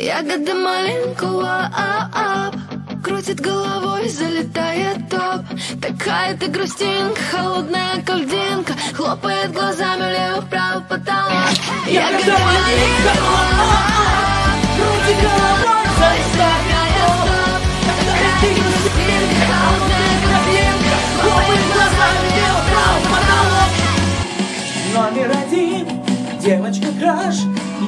Ягода маленького ап Крутит головой, залетает топ. Такая ты грустинка, холодная кольдинка Хлопает глазами влево-вправо потолок. Ягода маленького ап Крутит головой, залетает топ. Такая ты грустинка, холодная кольдинка Хлопает глазами влево-вправо потолок. Номер один, девочка краш,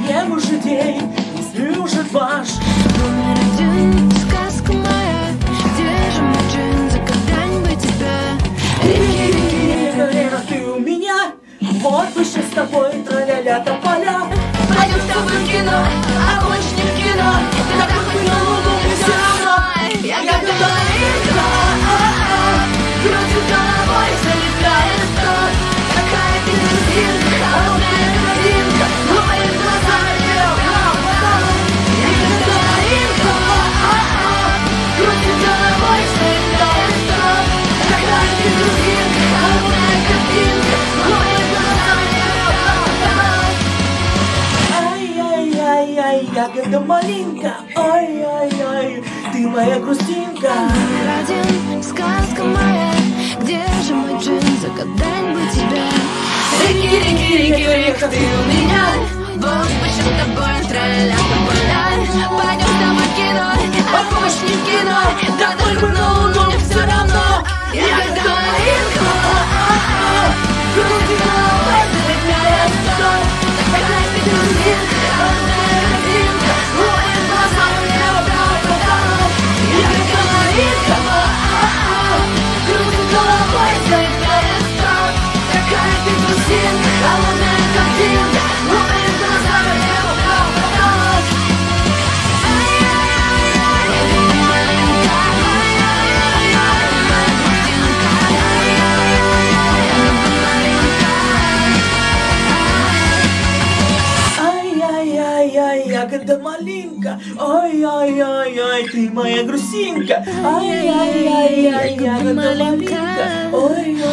не мужей, не слышит ваш. Номер один, сказка моя Где же мой джин, за когда-нибудь тебя колено, ты у меня, вот бы сейчас с тобой траля-ля тополя. Пойдем с тобой в кино, а Ягода малинка, ай-яй-яй, ты моя грустинка. Номер один, сказка моя Где же мой джин, загадать бы тебя. Реки, реки, реки, реки, ты у меня. Вот почему тобой траля тополя Пойдем с тобой в кино, а больше не в кино ягода малинка, ай-яй-яй-яй, ты моя грустинка. Ай-яй-яй-яй, ягода малинка, ой-ой.